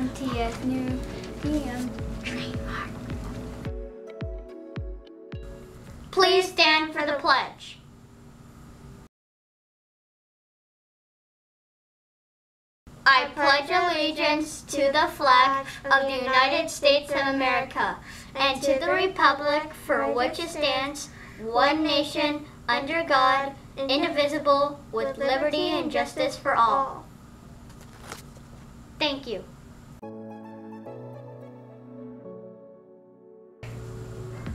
MTS News trademark. Please stand for the pledge. I pledge allegiance to the flag of the United States of America and to the republic for which it stands, one nation, under God, indivisible, with liberty and justice for all. Thank you.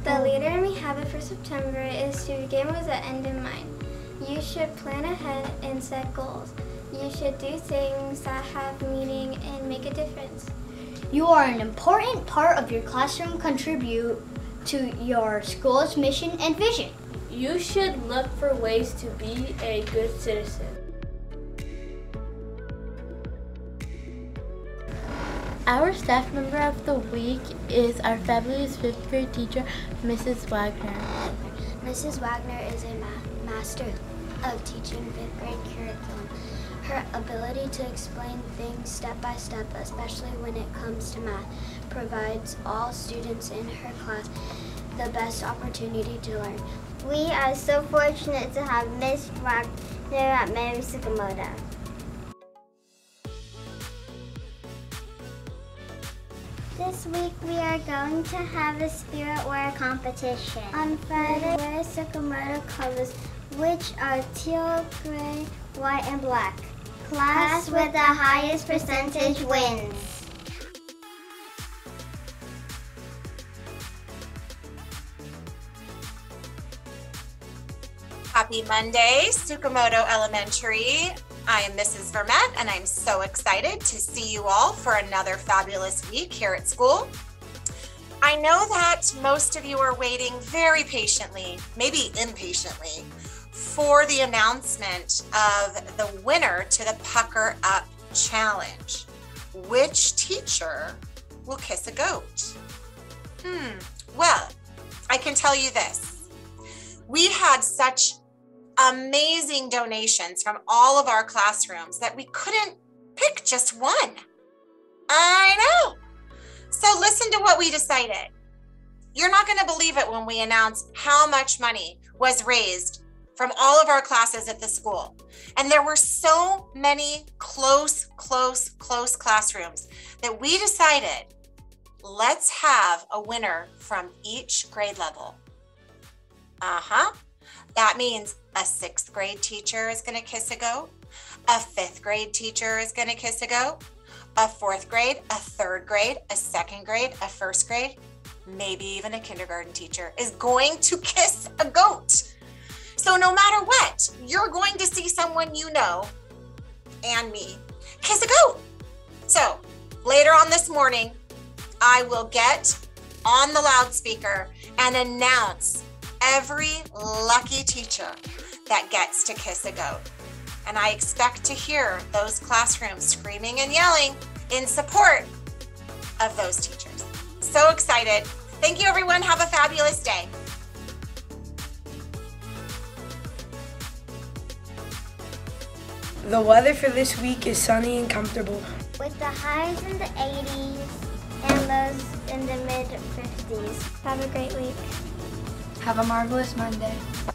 The leader we have it for September is to begin with the end in mind. You should plan ahead and set goals. You should do things that have meaning and make a difference. You are an important part of your classroom, contribute to your school's mission and vision. You should look for ways to be a good citizen. Our staff member of the week is our fabulous fifth grade teacher, Mrs. Wagner. Mrs. Wagner is a ma master of teaching fifth grade curriculum. Her ability to explain things step by step, especially when it comes to math, provides all students in her class the best opportunity to learn. We are so fortunate to have Miss Wagner at Mary Tsukamoto. This week we are going to have a spirit wear competition. On Friday, wear Tsukamoto colors, which are teal, gray, white, and black. Class with the highest percentage wins. Happy Monday, Tsukamoto Elementary. I am Mrs. Vermette, and I'm so excited to see you all for another fabulous week here at school. I know that most of you are waiting very patiently, maybe impatiently, for the announcement of the winner to the Pucker Up Challenge. Which teacher will kiss a goat? Hmm, well, I can tell you this. We had such amazing donations from all of our classrooms that we couldn't pick just one. I know. So listen to what we decided. You're not going to believe it when we announce how much money was raised from all of our classes at the school. And there were so many close, close, close classrooms that we decided let's have a winner from each grade level. Uh huh. That means a sixth grade teacher is going to kiss a goat, a fifth grade teacher is going to kiss a goat, a fourth grade, a third grade, a second grade, a first grade, maybe even a kindergarten teacher is going to kiss a goat. So no matter what, you're going to see someone you know and me kiss a goat. So later on this morning, I will get on the loudspeaker and announce every lucky teacher that gets to kiss a goat. And I expect to hear those classrooms screaming and yelling in support of those teachers. So excited. Thank you, everyone. Have a fabulous day. The weather for this week is sunny and comfortable. With the highs in the 80s and lows in the mid 50s. Have a great week. Have a marvelous Monday.